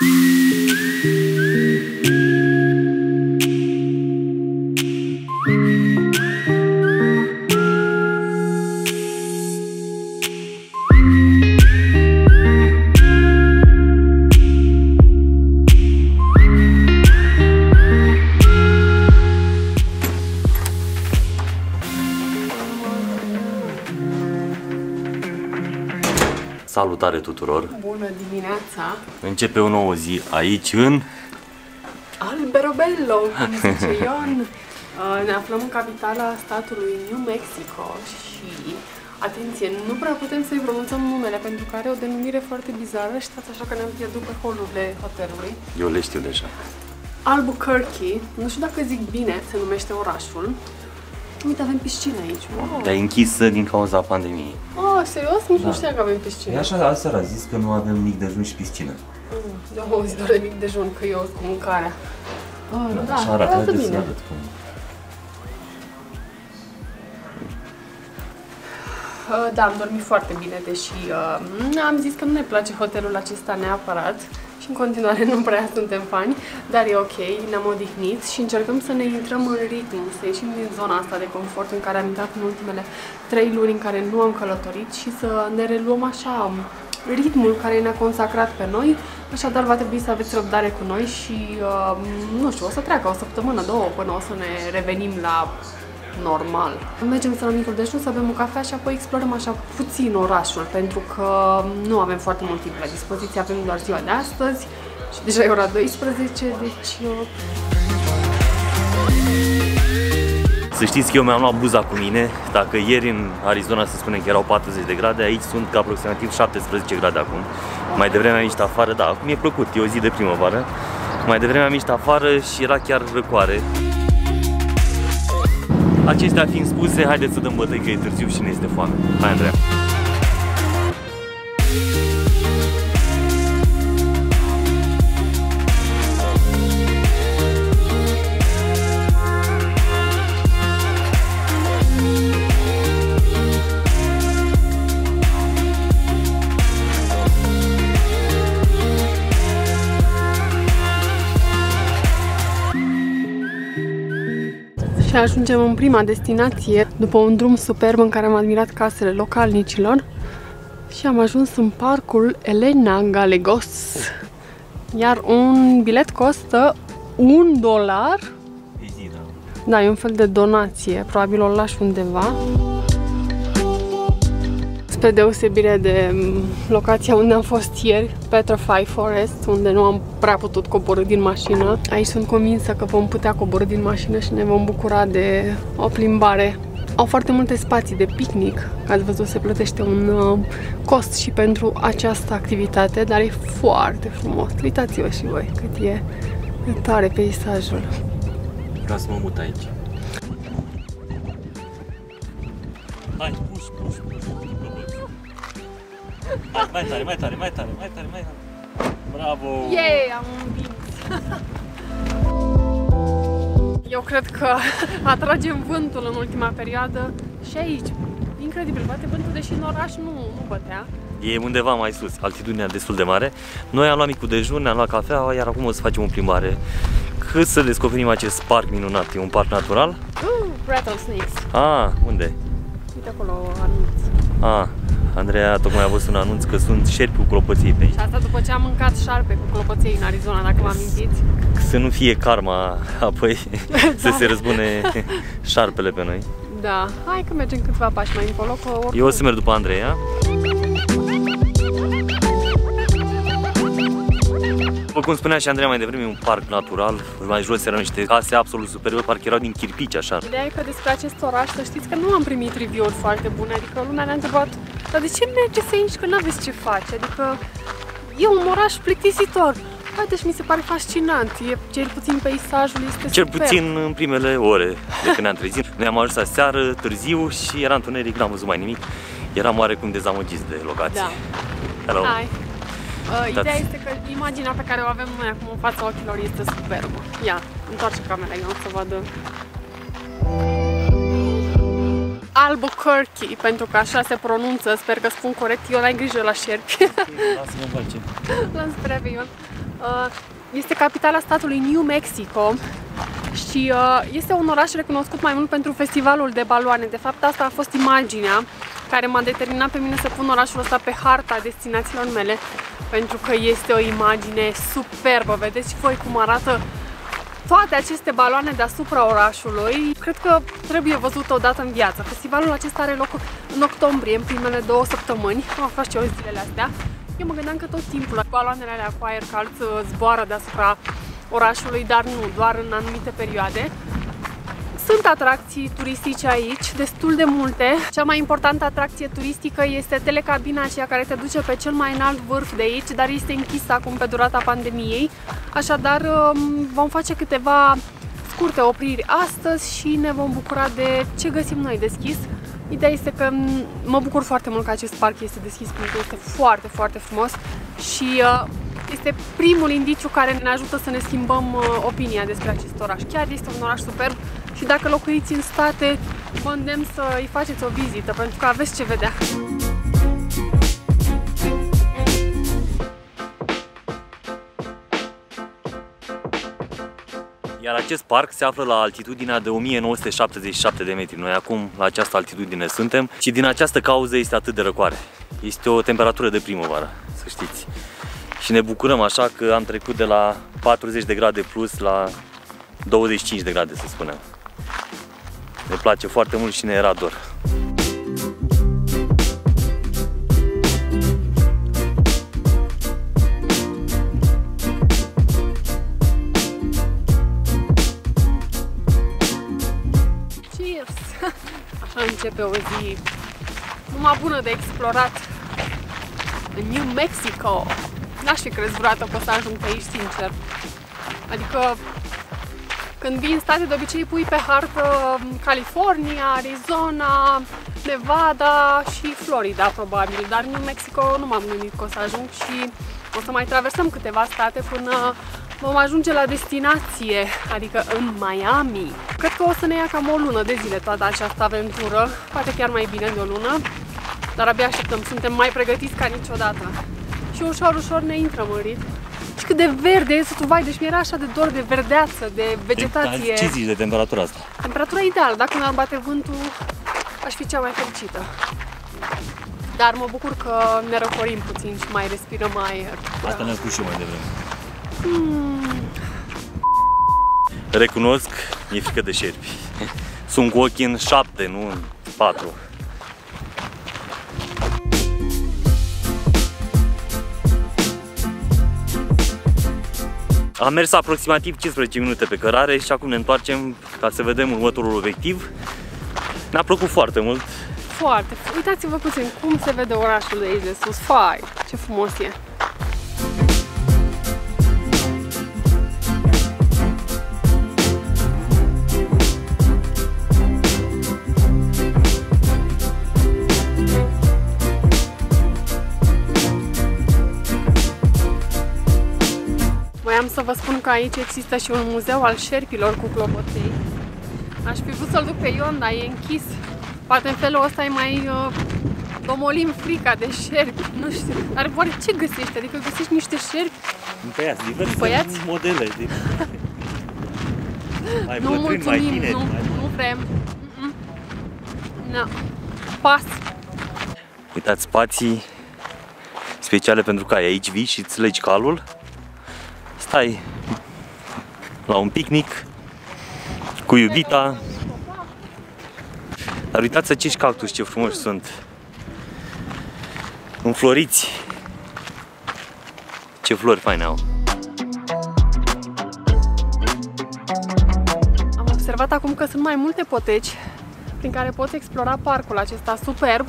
Mm-hmm. Salutare tuturor! Bună dimineața! Începe o nouă zi aici în... Alberobello, cum zice Ion. Uh, Ne aflăm în capitala statului New Mexico și, atenție, nu prea putem să-i pronunțăm numele pentru că are o denumire foarte bizară și stați așa că ne-am pierdut pe holurile hotelului. Eu le știu deja. Albuquerque, nu știu dacă zic bine, se numește orașul. Uite, avem piscină aici. Wow. Te-ai închis din cauza pandemiei. Oh, serios? Nici nu Da. știam că avem piscină. E așa, aseară a zis că nu avem mic dejun și piscină. Mm, Eu am auzit doar de mic dejun, că eu cu mâncarea. Oh, da, așa arată, arată haideți să bine. arăt cum. Uh, Da, am dormit foarte bine, deși uh, am zis că nu ne place hotelul acesta neapărat și în continuare nu prea suntem fani, dar e ok, ne-am odihnit și încercăm să ne intrăm în ritm, să ieșim din zona asta de confort în care am intrat în ultimele trei luni în care nu am călătorit și să ne reluăm așa um, ritmul care ne-a consacrat pe noi, așadar va trebui să aveți răbdare cu noi și, uh, nu știu, o să treacă o săptămână, două, până o să ne revenim la normal. Mergem să la micul dejun, să bem o cafea și apoi explorăm așa puțin orașul, pentru că nu avem foarte mult timp la dispoziție, avem doar ziua de astăzi și deja e ora 12, deci uh, Să știți că eu mi-am luat bluza cu mine. Dacă ieri în Arizona se spune că erau 40 de grade, aici sunt aproximativ 17 grade acum. Mai devreme am ieșit afară, da, acum e plăcut, e o zi de primăvară. Mai devreme am ieșit afară și era chiar răcoare. Acestea fiind spuse, haideți să dăm bătăi că e târziu și ne este foame. Hai, Andreea! Ajungem în prima destinație, după un drum superb în care am admirat casele localnicilor și am ajuns în parcul Elena Galegos. Iar un bilet costă un dolar. Da, e un fel de donație, probabil o lași undeva. Spre deosebire de mm, locația unde am fost ieri, Petrify Forest, unde nu am prea putut coborâ din mașină. Aici sunt convinsă că vom putea coborâ din mașină și ne vom bucura de o plimbare. Au foarte multe spații de picnic, ca ați văzut se plătește un uh, cost și pentru această activitate, dar e foarte frumos. Uitați-vă și voi cât e de tare peisajul. Vreau să mă mut aici. Mai tare, mai tare, mai tare, mai tare, mai tare. Bravo! Yay, am învins! Eu cred că atragem vântul în ultima perioadă și aici. Incredibil, bate vântul, deși în oraș nu, nu bătea. E undeva mai sus, altitudinea destul de mare. Noi am luat micul dejun, ne-am luat cafea, iar acum o să facem o plimbare. Cât să descoperim acest parc minunat, e un parc natural? Uh, rattlesnakes. Ah, unde? Uite acolo anunț. Ah, Andreea tocmai a văzut un anunț că sunt șerpi cu clopoței pe aici. Și asta după ce am mâncat șarpe cu clopoței în Arizona, dacă vă amintiți. Să nu fie karma apoi să se răzbune șarpele pe noi. Da, hai că mergem câțiva pași mai încolo, că oricum... Eu o să merg după Andreea. După cum spunea și Andreea mai devreme, e un parc natural. Mai jos erau niște case absolut superioare, parcă erau din chirpici așa. Ideea e că despre acest oraș să știți că nu am primit review-uri foarte bune, adică lumea ne-a întrebat dar de ce mergeți aici că n-aveți ce face? Adică e un oraș plictisitor. Haideți, mi se pare fascinant. E, cel puțin peisajul este Cel superb. puțin în primele ore de când ne-am trezit. Noi am ajuns seară, târziu și era întuneric, n-am văzut mai nimic. Eram oarecum dezamăgiți de locație. Da. Hello. Hai. Uh, Uitați. ideea este că imaginea pe care o avem noi acum în fața ochilor este superbă. Ia, întoarce camera, eu să vadă. Albuquerque, pentru că așa se pronunță, sper că spun corect, eu ai grijă la șerpi. Lasă-mă face. L-am spre avion. Uh, este capitala statului New Mexico și uh, este un oraș recunoscut mai mult pentru festivalul de baloane. De fapt, asta a fost imaginea care m-a determinat pe mine să pun orașul ăsta pe harta destinațiilor mele pentru că este o imagine superbă. Vedeți voi cum arată toate aceste baloane deasupra orașului. Cred că trebuie văzut odată în viață. Festivalul acesta are loc în octombrie, în primele două săptămâni. Am fost și eu zilele astea. Eu mă gândeam că tot timpul baloanele alea cu aer cald zboară deasupra orașului, dar nu, doar în anumite perioade. Sunt atracții turistice aici, destul de multe. Cea mai importantă atracție turistică este telecabina aceea care te duce pe cel mai înalt vârf de aici, dar este închisă acum pe durata pandemiei. Așadar um, vom face câteva scurte opriri astăzi și ne vom bucura de ce găsim noi deschis. Ideea este că mă bucur foarte mult că acest parc este deschis pentru că este foarte, foarte frumos și uh, este primul indiciu care ne ajută să ne schimbăm uh, opinia despre acest oraș. Chiar este un oraș superb și dacă locuiți în state, vă îndemn să îi faceți o vizită pentru că aveți ce vedea. Iar acest parc se află la altitudinea de 1977 de metri. Noi acum la această altitudine suntem și din această cauză este atât de răcoare. Este o temperatură de primăvară, să știți. Și ne bucurăm așa că am trecut de la 40 de grade plus la 25 de grade, să spunem. Ne place foarte mult și ne era dor. începe o zi numai bună de explorat în New Mexico. N-aș fi crezut vreodată că o să ajung pe aici, sincer. Adică când vii în state, de obicei pui pe hartă California, Arizona, Nevada și Florida, probabil. Dar New Mexico nu m-am gândit că o să ajung și o să mai traversăm câteva state până vom ajunge la destinație, adică în Miami. Cred că o să ne ia cam o lună de zile toată această aventură, poate chiar mai bine de o lună, dar abia așteptăm, suntem mai pregătiți ca niciodată. Și ușor, ușor ne intrăm în ritm. Și cât de verde este tu, vai, deci mi-era așa de dor de verdeață, de vegetație. Ce zici de temperatura asta? Temperatura ideală, dacă nu ar bate vântul, aș fi cea mai fericită. Dar mă bucur că ne răcorim puțin și mai respirăm aer. Asta ne-a spus și mai devreme. Hmm. Recunosc, mi-e frică de șerpi. Sunt cu ochii în șapte, nu în patru. Am mers aproximativ 15 minute pe cărare și acum ne întoarcem ca să vedem următorul obiectiv. Ne-a plăcut foarte mult. Foarte. Uitați-vă puțin cum se vede orașul de aici de sus. Fai, ce frumos e. că aici există și un muzeu al șerpilor cu clopoței. Aș fi vrut să-l duc pe Ion, dar e închis. Poate în felul ăsta e mai uh, domolim frica de șerpi, nu știu. Dar oare ce găsești? Adică găsești niște șerpi? Împăiați, diverse Împăiați? modele. De... mai nu mulțumim, mai tineri, nu, mai... nu vrem. Mm -mm. No. Pas. Uitați spații speciale pentru cai. Aici vii și îți legi calul stai la un picnic cu iubita. Dar uitați acești cactus ce frumoși sunt. Înfloriți. Ce flori faine au. Am observat acum că sunt mai multe poteci prin care poți explora parcul acesta superb.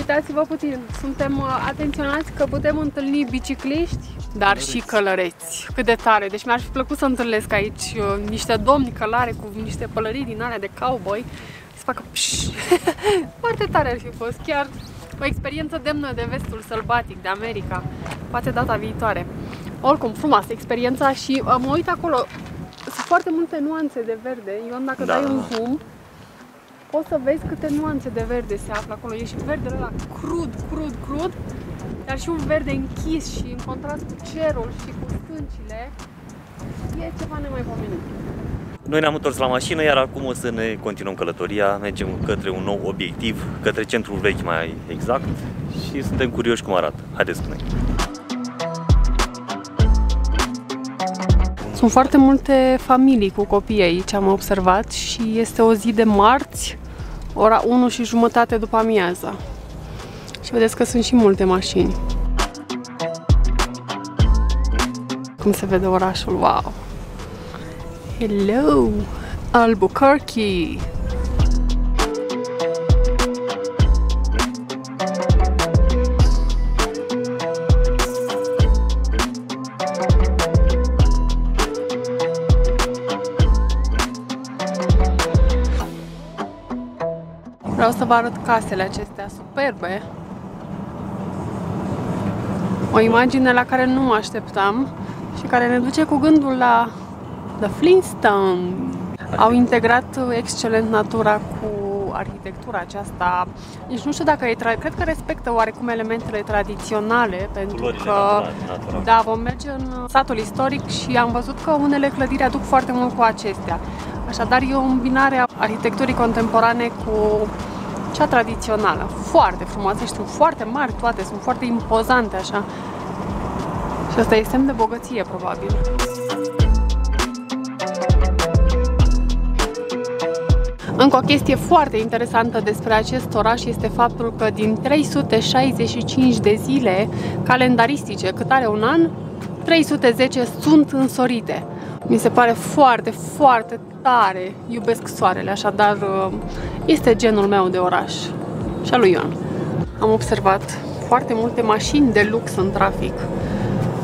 Și uitați-vă puțin, suntem uh, atenționați că putem întâlni bicicliști, dar călăreți. și călăreți. Cât de tare! Deci mi-ar fi plăcut să întâlnesc aici uh, niște domni călare cu niște pălării din alea de cowboy să facă pșșș. Foarte tare ar fi fost, chiar o experiență demnă de vestul sălbatic, de America. Poate data viitoare. Oricum, frumoasă experiența și uh, mă uit acolo, sunt foarte multe nuanțe de verde. Eu dacă da. dai un zoom, poți să vezi câte nuanțe de verde se află acolo. E și verdele ăla crud, crud, crud dar și un verde închis și în contrast cu cerul și cu stâncile e ceva nemaipomenit. Noi ne-am întors la mașină, iar acum o să ne continuăm călătoria. Mergem către un nou obiectiv, către centrul vechi mai exact și suntem curioși cum arată. Haideți cu noi! Sunt foarte multe familii cu copii aici, am observat, și este o zi de marți, ora 1 și jumătate după amiaza. Și vedeți că sunt și multe mașini. Cum se vede orașul, wow! Hello! Albuquerque! Vă arăt casele acestea superbe. O imagine la care nu mă așteptam și care ne duce cu gândul la The Flintstones. Au integrat excelent natura cu arhitectura aceasta. Nici nu știu dacă e tra- cred că respectă oarecum elementele tradiționale pentru Culorile că naturale, naturale. da, vom merge în satul istoric și am văzut că unele clădiri aduc foarte mult cu acestea. Așadar e o îmbinare a arhitecturii contemporane cu cea tradițională. Foarte frumoase și sunt foarte mari toate, sunt foarte impozante așa. Și asta e semn de bogăție, probabil. Încă o chestie foarte interesantă despre acest oraș este faptul că din 365 de zile calendaristice cât are un an, 310 sunt însorite. Mi se pare foarte, foarte tare. Iubesc soarele, așadar este genul meu de oraș. Și al lui Ion. Am observat foarte multe mașini de lux în trafic.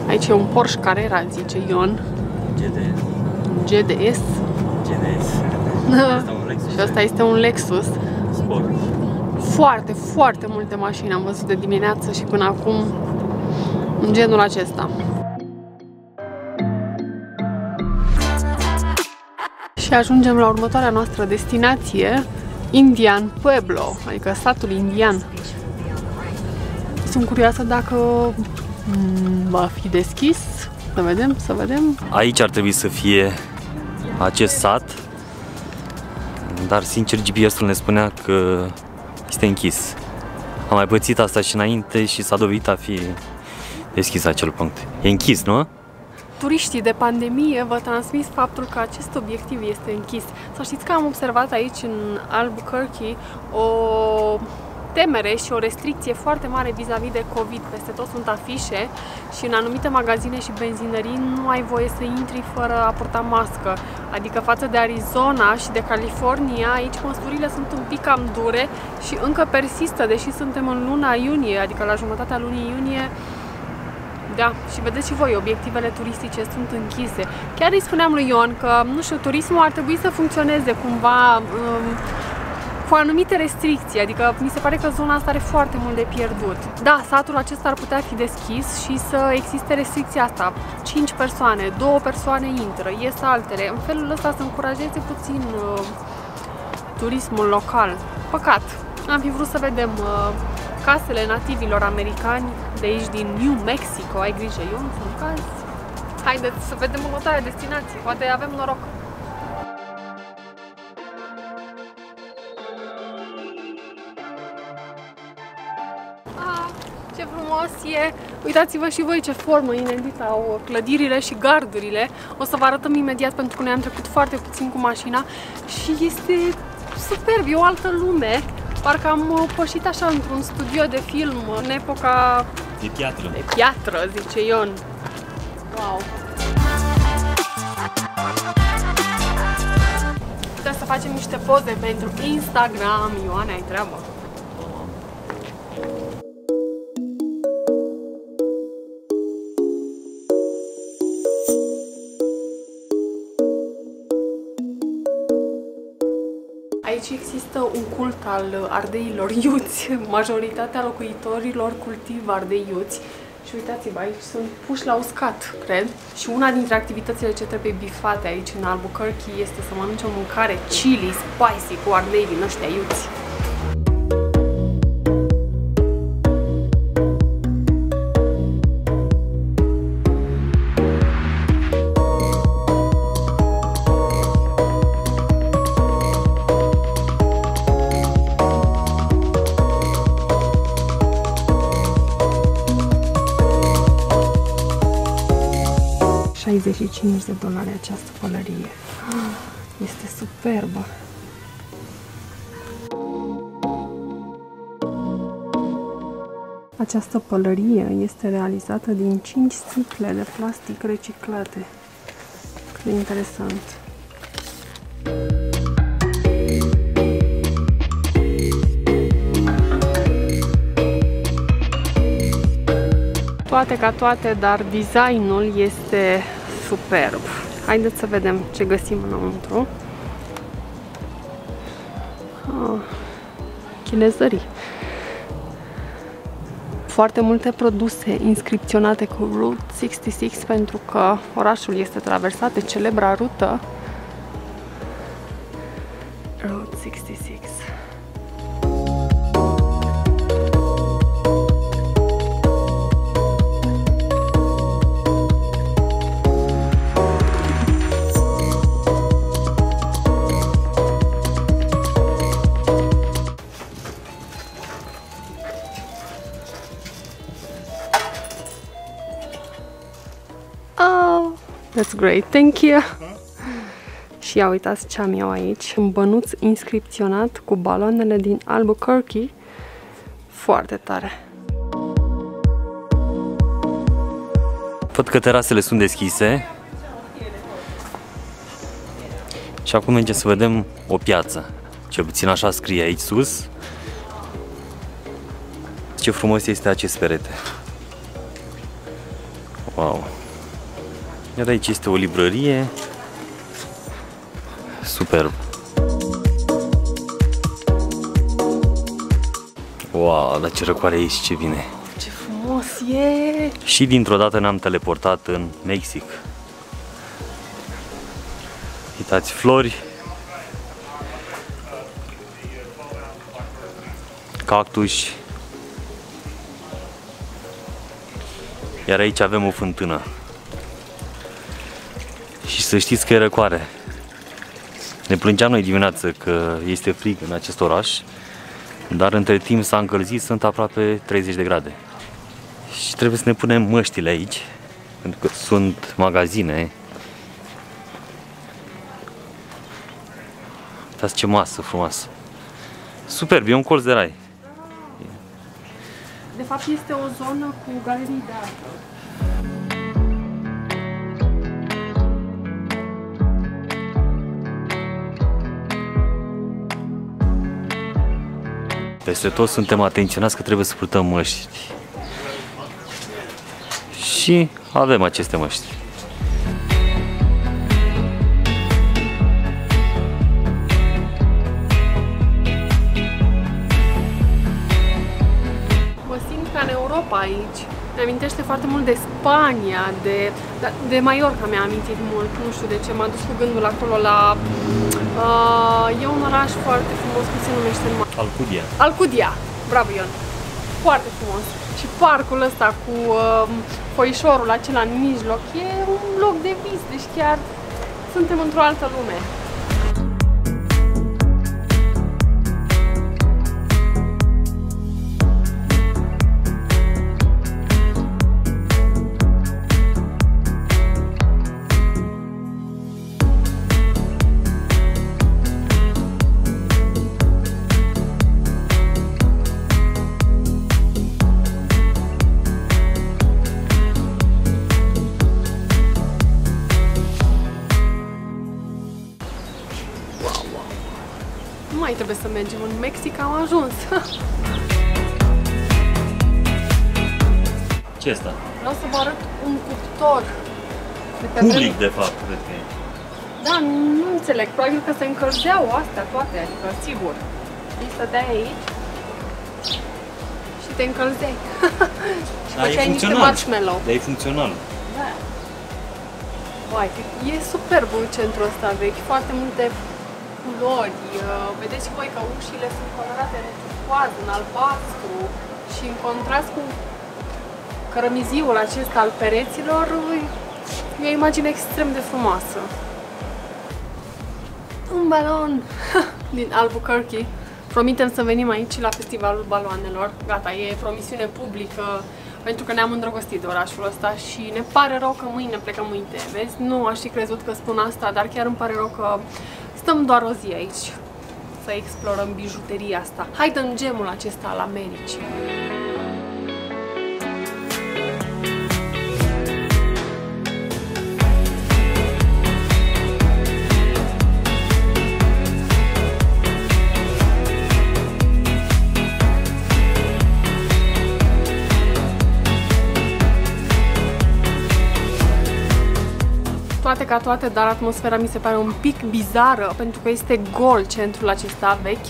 Aici e un Porsche Carrera, zice Ion. GDS. GDS. GDS. Și asta este un Lexus. Sport. Foarte, foarte multe mașini am văzut de dimineață și până acum în genul acesta. Și ajungem la următoarea noastră destinație, Indian Pueblo, adică satul indian. Sunt curioasă dacă mm, va fi deschis. Să vedem, să vedem. Aici ar trebui să fie acest sat, dar sincer GPS-ul ne spunea că este închis. Am mai pățit asta și înainte și s-a dovedit a fi deschis acel punct. E închis, nu? Turiștii de pandemie vă transmis faptul că acest obiectiv este închis. Să știți că am observat aici în Albuquerque o temere și o restricție foarte mare vis-a-vis de COVID. Peste tot sunt afișe și în anumite magazine și benzinării nu ai voie să intri fără a purta mască. Adică față de Arizona și de California, aici măsurile sunt un pic cam dure și încă persistă, deși suntem în luna iunie, adică la jumătatea lunii iunie, da, și vedeți și voi, obiectivele turistice sunt închise. Chiar îi spuneam lui Ion că, nu știu, turismul ar trebui să funcționeze cumva um, cu anumite restricții, adică mi se pare că zona asta are foarte mult de pierdut. Da, satul acesta ar putea fi deschis și să existe restricția asta. 5 persoane, 2 persoane intră, ies altele. În felul ăsta să încurajeze puțin uh, turismul local. Păcat. Am fi vrut să vedem uh, casele nativilor americani de aici din New Mexico. Ai grijă, eu nu sunt caz. Haideți să vedem următoarea destinație. Poate avem noroc. Ah, ce frumos e! Uitați-vă și voi ce formă inedită au clădirile și gardurile. O să vă arătăm imediat pentru că noi am trecut foarte puțin cu mașina și este superb, e o altă lume. Parcă am pășit așa într-un studio de film în epoca De piatră. de piatră, zice Ion. Wow! Putem să facem niște poze pentru Instagram. Ioane, ai treabă. Aici există un cult al ardeilor iuți. Majoritatea locuitorilor cultivă ardei iuți. Și uitați-vă, aici sunt puși la uscat, cred. Și una dintre activitățile ce trebuie bifate aici în Albuquerque este să mănânci o mâncare chili, spicy, cu ardei din ăștia iuți. 65 de dolari această pălărie. Este superbă. Această pălărie este realizată din 5 sticle de plastic reciclate. Cât de interesant! Toate ca toate, dar designul este superb. Haideți să vedem ce găsim înăuntru. Ah, chinezării foarte multe produse inscripționate cu Route 66 pentru că orașul este traversat de celebra rută Route 66. Great, thank you! Și ia uitați ce am eu aici, un bănuț inscripționat cu baloanele din Albuquerque. Foarte tare! Văd că terasele sunt deschise. Și acum mergem să vedem o piață. Cel puțin așa scrie aici sus. Ce frumos este acest perete. Wow! Iar aici este o librărie. Superb. Wow, dar ce răcoare aici, ce bine. Ce frumos e! Și dintr-o dată ne-am teleportat în Mexic. Uitați, flori. Cactuși. Iar aici avem o fântână. Și să știți că e răcoare. Ne plângeam noi dimineață că este frig în acest oraș, dar între timp s-a încălzit, sunt aproape 30 de grade. Și trebuie să ne punem măștile aici, pentru că sunt magazine. Uitați ce masă frumoasă. Superb, e un colț de rai. De fapt este o zonă cu galerii de artă. Peste tot suntem atenționați că trebuie să purtăm măști. Și avem aceste măști. Aici. Mi amintește foarte mult de Spania, de, de Mallorca mi-a amintit mult, nu știu de ce, m-a dus cu gândul acolo la... Uh, e un oraș foarte frumos, cum se numește în Alcudia. Alcudia, bravo Ion, foarte frumos. Și parcul ăsta cu uh, foișorul acela în mijloc, e un loc de vis, deci chiar suntem într-o altă lume. Mergem în Mexic, am ajuns. Ce asta? Vreau să vă arăt un cuptor. De pe Public, vreme- de fapt, cred că e. Da, nu înțeleg. Probabil că se încălzeau astea toate, adică sigur. Îi stăteai aici și te încălzeai. și Da, e făceai niște funcțional. marshmallow. Dar e funcțional. Da. Uai, e superb în centrul ăsta vechi, foarte multe culori. Uh, Vedeți și voi că ușile sunt colorate în turcoaz, în albastru și în contrast cu cărămiziul acesta al pereților, e o imagine extrem de frumoasă. Un balon din Albuquerque. Promitem să venim aici la Festivalul Baloanelor. Gata, e promisiune publică. pentru că ne-am îndrăgostit de orașul ăsta și ne pare rău că mâine plecăm uite. Vezi, nu aș fi crezut că spun asta, dar chiar îmi pare rău că stăm doar o zi aici să explorăm bijuteria asta. Hai dăm gemul acesta al Americii. Toate ca toate, dar atmosfera mi se pare un pic bizară pentru că este gol centrul acesta vechi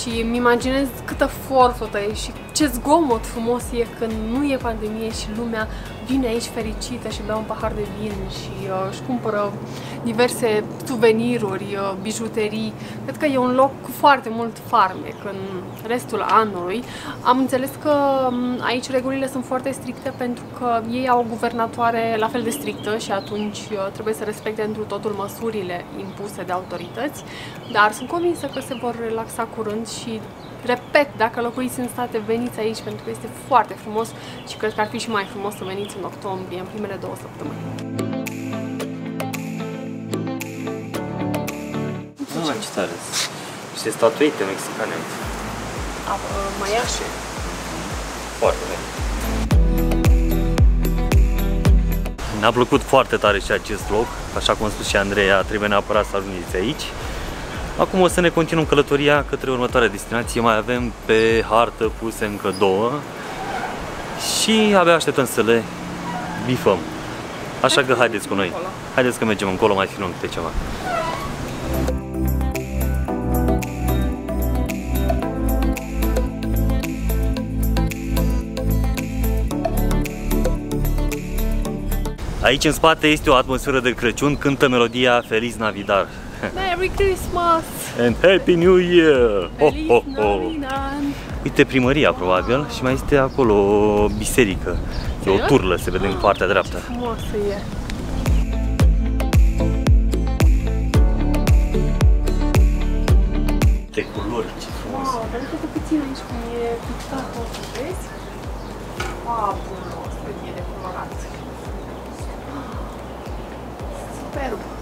și îmi imaginez câtă forfotă e și ce zgomot frumos e când nu e pandemie și lumea vine aici fericită și bea un pahar de vin și uh, își cumpără diverse suveniruri, uh, bijuterii. Cred că e un loc cu foarte mult farmec în restul anului. Am înțeles că um, aici regulile sunt foarte stricte pentru că ei au o guvernatoare la fel de strictă și atunci uh, trebuie să respecte întru totul măsurile impuse de autorități, dar sunt convinsă că se vor relaxa curând și Repet, dacă locuiți în state, veniți aici pentru că este foarte frumos și cred că ar fi și mai frumos să veniți în octombrie, în primele două săptămâni. Nu, ce tare. Niște statuete mexicane. Maiașe. Foarte bine. Ne-a plăcut foarte tare și acest loc, așa cum a spus și Andreea, trebuie neapărat să ajungeți aici. Acum o să ne continuăm călătoria către următoarea destinație. Mai avem pe hartă puse încă două și abia așteptăm să le bifăm. Așa că haideți cu noi. Haideți că mergem încolo, mai filmăm câte ceva. Aici în spate este o atmosferă de Crăciun, cântă melodia Feliz Navidad. Merry Christmas! And Happy New Year! Ho, ho, ho! Uite primăria probabil și mai este acolo o biserică. E o turlă, se vede în partea dreaptă. Frumoasă e! De culori, ce frumos! Wow, dar uite puțin aici cum e pictat totul, vezi? Fabulos, cât e de colorat! Superb!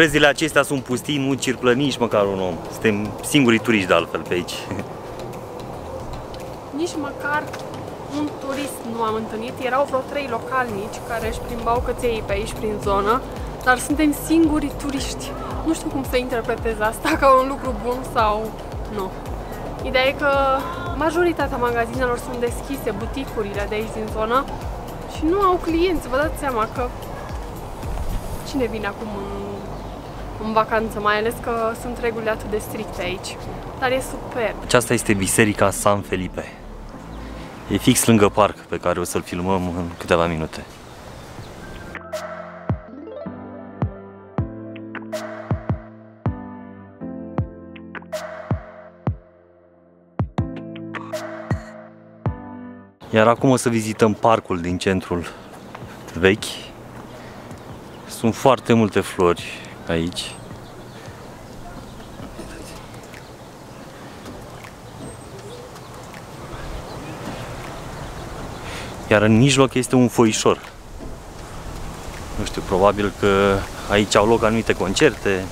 Străzile acestea sunt pustii, nu circulă nici măcar un om. Suntem singurii turiști de altfel pe aici. Nici măcar un turist nu am întâlnit. Erau vreo trei localnici care își plimbau căței pe aici prin zonă, dar suntem singurii turiști. Nu știu cum să interpretez asta, ca un lucru bun sau nu. Ideea e că majoritatea magazinelor sunt deschise, buticurile de aici din zonă și nu au clienți. Vă dați seama că cine vine acum în, în vacanță, mai ales că sunt regulile atât de stricte aici. Dar e superb. Aceasta este biserica San Felipe. E fix lângă parc pe care o să-l filmăm în câteva minute. Iar acum o să vizităm parcul din centrul vechi. Sunt foarte multe flori aici. Iar în mijloc este un foișor. Nu știu, probabil că aici au loc anumite concerte.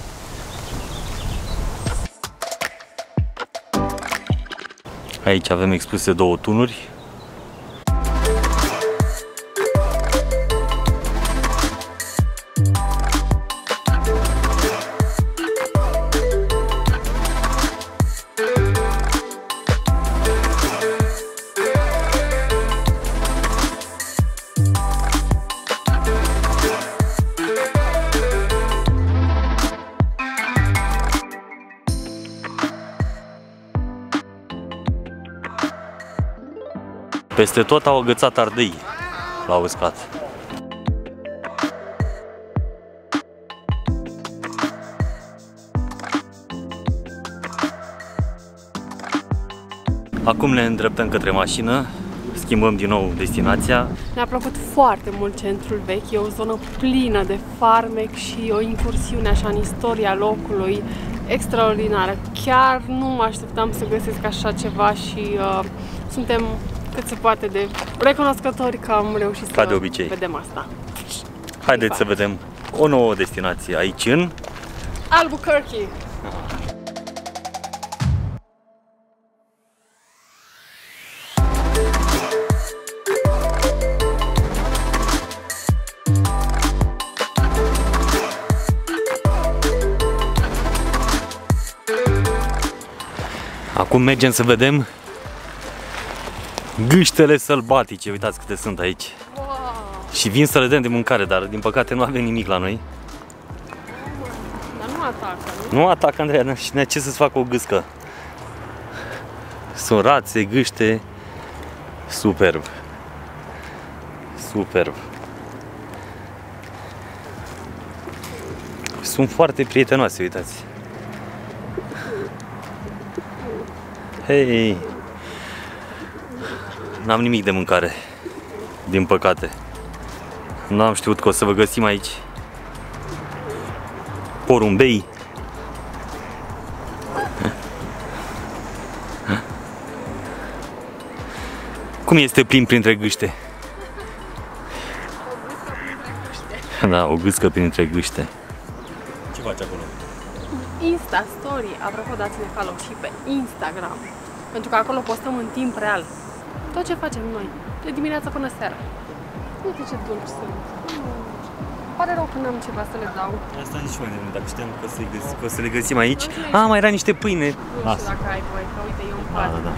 Aici avem expuse două tunuri Peste tot au agățat ardei la uscat. Acum ne îndreptăm către mașină, schimbăm din nou destinația. Ne-a plăcut foarte mult centrul vechi, e o zonă plină de farmec și o incursiune așa în istoria locului extraordinară. Chiar nu mă așteptam să găsesc așa ceva și uh, suntem cât se poate de recunoscători că am reușit Ca să de obicei. vedem asta. Haideți să vedem o nouă destinație aici în Albuquerque! Acum mergem să vedem gâștele sălbatice. Uitați câte sunt aici. Wow! Și vin să le dăm de mâncare, dar din păcate nu avem nimic la noi. Dar nu atacă, nu? Nu atacă Andreea și ne ce să-ți facă o gâscă. Sunt rațe, gâște. Superb. Superb. Sunt foarte prietenoase, uitați. Hei! N-am nimic de mâncare, din păcate. Nu am știut că o să vă găsim aici. Porumbei. Cum este plin printre gâște? Da, o gâscă printre gâște. Ce faci acolo? Insta Story, apropo dați-ne follow și pe Instagram. Pentru că acolo postăm în timp real. Tot ce facem noi, de dimineața până seara. Uite ce dulci sunt. Mm. Pare rău că n-am ceva să le dau. Asta nici mai de dacă știam că o să, găs- că o să le găsim aici. A, mai era niște pâine. Nu știu dacă ai voie, că uite, eu îmi Da, place. da, da.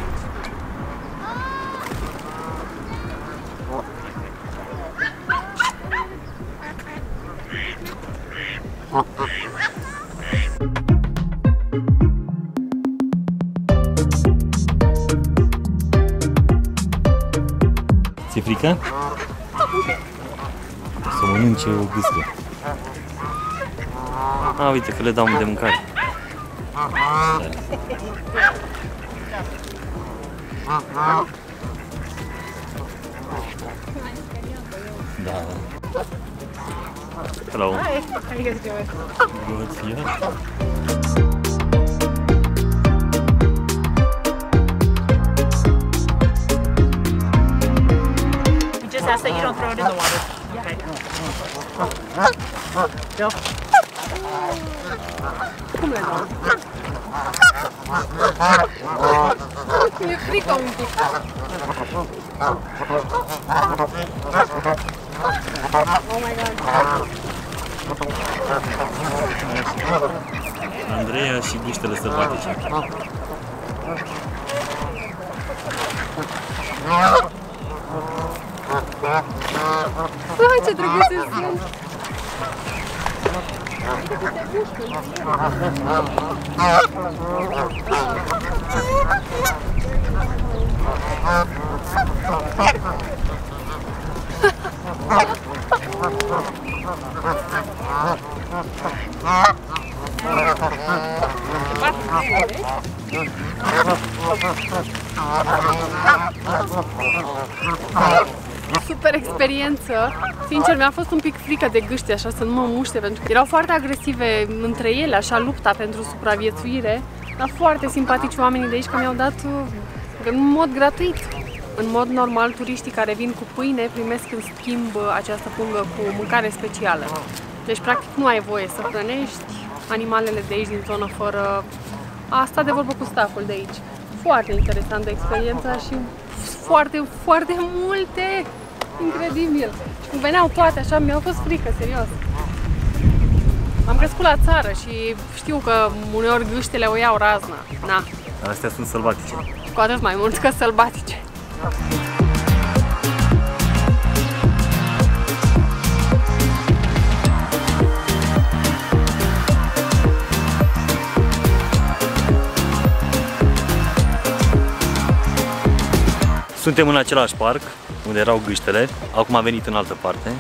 Ți-e frică? Să mănânce o gâscă. A, uite că le dau de mâncare. Da. Hello. Hai, how you guys doing? Good, yeah. In the water. Okay. Bill? Cum le dau? Mi-e frică un pic. Oh my god. Andreea și gâștele sălbatice. Hai ce drăguțe sunt! Super experiență. Sincer, mi-a fost un pic frică de gâște, așa, să nu mă muște, pentru că erau foarte agresive între ele, așa, lupta pentru supraviețuire. Dar foarte simpatici oamenii de aici, că mi-au dat uh, în mod gratuit. În mod normal, turiștii care vin cu pâine primesc în schimb uh, această pungă cu mâncare specială. Deci, practic, nu ai voie să hrănești animalele de aici din zonă fără a sta de vorbă cu staful de aici. Foarte interesantă experiența și foarte, foarte multe! Incredibil! Și când veneau toate așa, mi-a fost frică, serios. Am crescut la țară și știu că uneori gâștele o iau razna. Na, Astea sunt sălbatice. cu atât mai mult că sălbatice. Suntem în același parc, unde erau gâștele. Acum am venit în altă parte,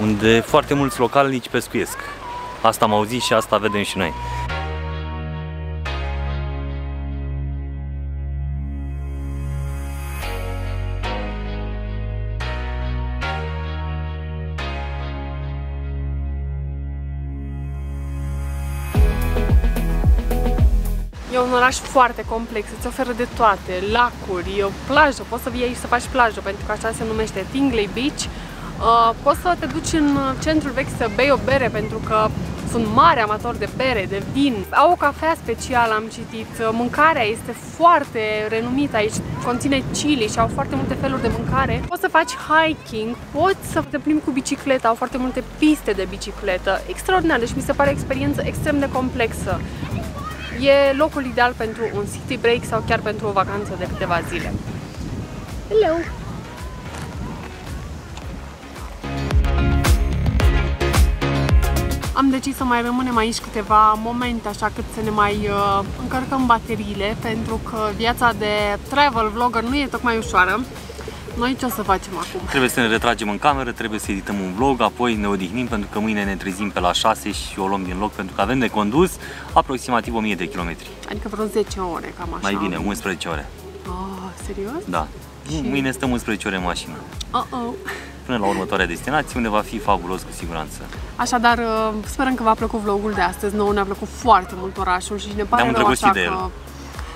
unde foarte mulți localnici pescuiesc. Asta am auzit și asta vedem și noi. E un oraș foarte complex, îți oferă de toate, lacuri, o plajă, poți să vii aici să faci plajă, pentru că așa se numește Tingley Beach. Uh, poți să te duci în centrul vechi să bei o bere, pentru că sunt mari amatori de bere, de vin. Au o cafea specială, am citit. Uh, Mâncarea este foarte renumită aici, conține chili și au foarte multe feluri de mâncare. Poți să faci hiking, poți să te plimbi cu bicicleta, au foarte multe piste de bicicletă. Extraordinar, deci mi se pare o experiență extrem de complexă. E locul ideal pentru un city break sau chiar pentru o vacanță de câteva zile. Hello! Am decis să mai rămânem aici câteva momente, așa cât să ne mai uh, încărcăm bateriile, pentru că viața de travel vlogger nu e tocmai ușoară. Noi ce o să facem acum? Trebuie să ne retragem în cameră, trebuie să edităm un vlog, apoi ne odihnim pentru că mâine ne trezim pe la 6 și o luăm din loc pentru că avem de condus aproximativ 1000 de kilometri. Adică vreo 10 ore, cam așa. Mai bine, 11 ore. Oh, serios? Da. Și- Mâine stăm 11 ore în mașină. Uh-oh. Până la următoarea destinație, unde va fi fabulos cu siguranță. Așadar, uh, sperăm că v-a plăcut vlogul de astăzi. Nouă ne-a plăcut foarte mult orașul și ne pare Ne-am rău îndrăgostit așa de el. că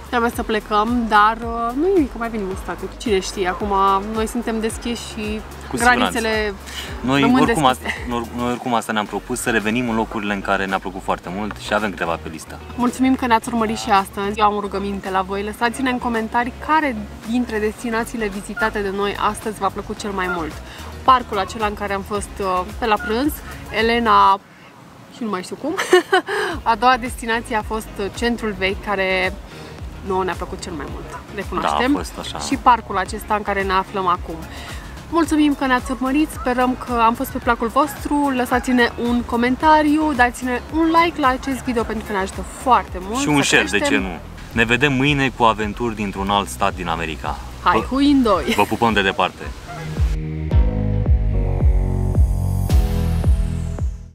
trebuie să plecăm, dar uh, nu e nimic, că mai venim în state. Cine știe, acum noi suntem deschiși și Cu granițele Noi rămân oricum, asta, deschise. noi, noi oricum asta ne-am propus, să revenim în locurile în care ne-a plăcut foarte mult și avem câteva pe listă. Mulțumim că ne-ați urmărit și astăzi. Eu am o rugăminte la voi. Lăsați-ne în comentarii care dintre destinațiile vizitate de noi astăzi v-a plăcut cel mai mult. Parcul acela în care am fost uh, pe la prânz, Elena și nu mai știu cum. a doua destinație a fost uh, centrul vechi, care nouă ne-a plăcut cel mai mult. Le cunoaștem. Da, a fost așa. Și parcul acesta în care ne aflăm acum. Mulțumim că ne-ați urmărit, sperăm că am fost pe placul vostru, lăsați-ne un comentariu, dați-ne un like la acest video pentru că ne ajută foarte mult și un să share, de creștem. ce nu? Ne vedem mâine cu aventuri dintr-un alt stat din America. Hai, Vă, hui în doi! vă pupăm de departe!